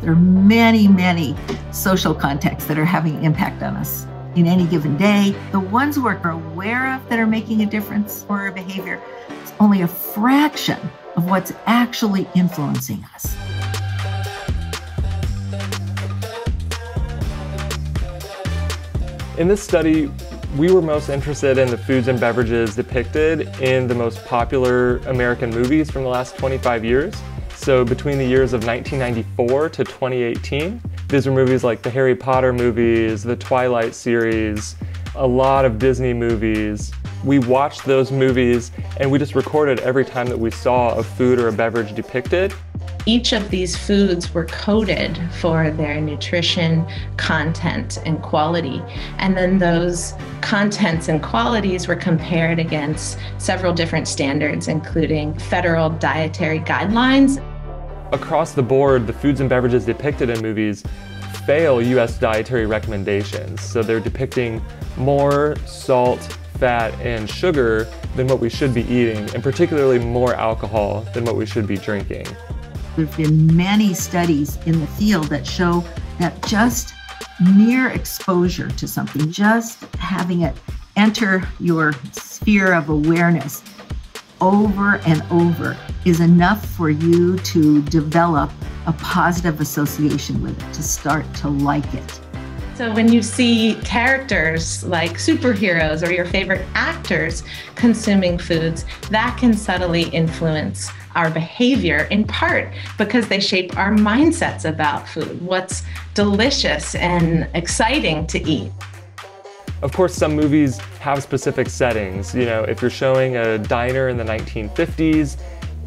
There are many, many social contexts that are having impact on us in any given day. The ones we're aware of that are making a difference for our behavior, it's only a fraction of what's actually influencing us. In this study, we were most interested in the foods and beverages depicted in the most popular American movies from the last 25 years. So between the years of 1994 to 2018, these are movies like the Harry Potter movies, the Twilight series, a lot of Disney movies. We watched those movies and we just recorded every time that we saw a food or a beverage depicted. Each of these foods were coded for their nutrition, content, and quality. And then those contents and qualities were compared against several different standards, including federal dietary guidelines. Across the board, the foods and beverages depicted in movies fail US dietary recommendations. So they're depicting more salt, fat, and sugar than what we should be eating, and particularly more alcohol than what we should be drinking. There have been many studies in the field that show that just mere exposure to something, just having it enter your sphere of awareness over and over is enough for you to develop a positive association with it, to start to like it. So, when you see characters like superheroes or your favorite actors consuming foods, that can subtly influence our behavior in part because they shape our mindsets about food, what's delicious and exciting to eat. Of course, some movies have specific settings. You know, if you're showing a diner in the 1950s,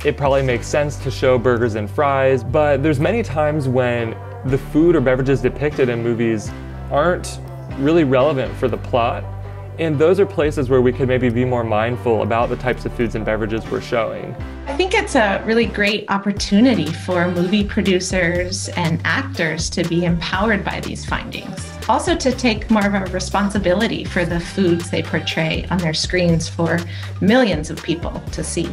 it probably makes sense to show burgers and fries, but there's many times when the food or beverages depicted in movies aren't really relevant for the plot. And those are places where we could maybe be more mindful about the types of foods and beverages we're showing. I think it's a really great opportunity for movie producers and actors to be empowered by these findings. Also, to take more of a responsibility for the foods they portray on their screens for millions of people to see.